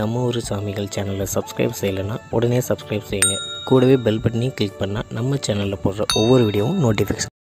நம்ம ஊர் சாமிகள் சேனலை சப்ஸ்கிரைப் செய்யலைன்னா உடனே சப்ஸ்கிரைப் செய்யுங்க. கூடவே பெல் பட்டனையும் கிளிக் பண்ணால் நம்ம சேனலில் போடுற ஒவ்வொரு வீடியோவும் நோட்டிஃபிகேஷன்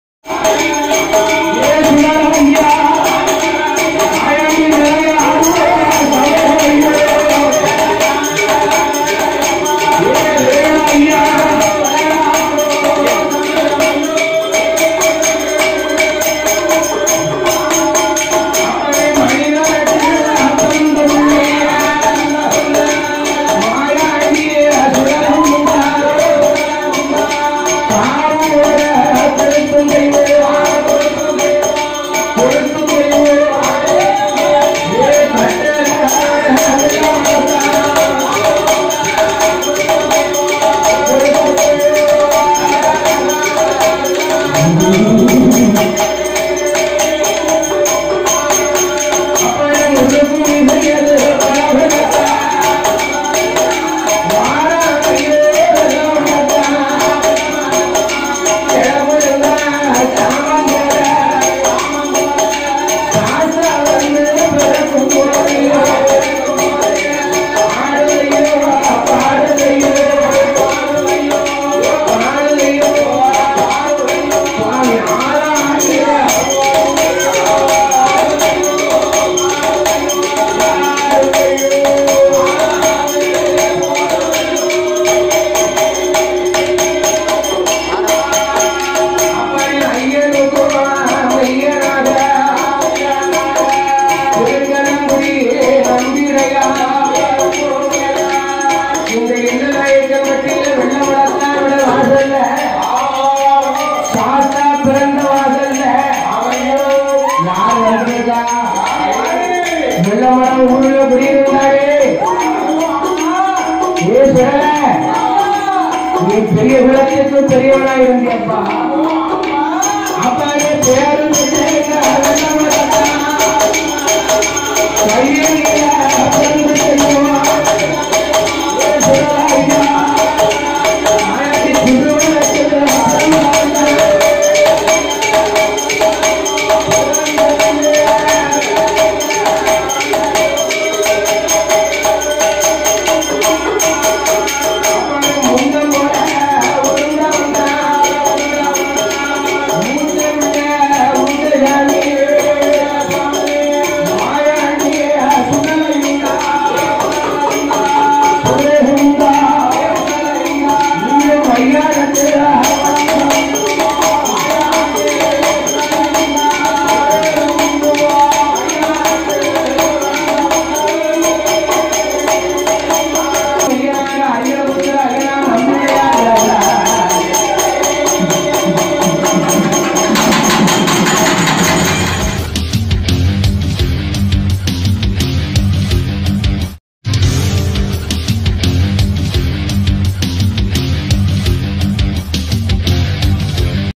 ಏ ಸರ ಏ ಸರಿ ಹೊಳಕ್ಕೆ ಸರಿ ಹೊಳ ಇರಂಗೆ ಅಪ್ಪ